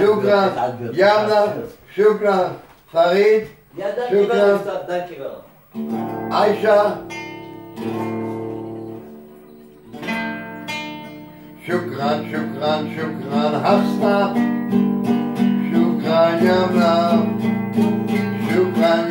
شكرا يلا شكرا فريد Ya da Şükran. kibar üstaddan kibar. Ayşe Şükran şükran şükran hasta Şükran yamla Şükran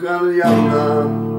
come to Vietnam.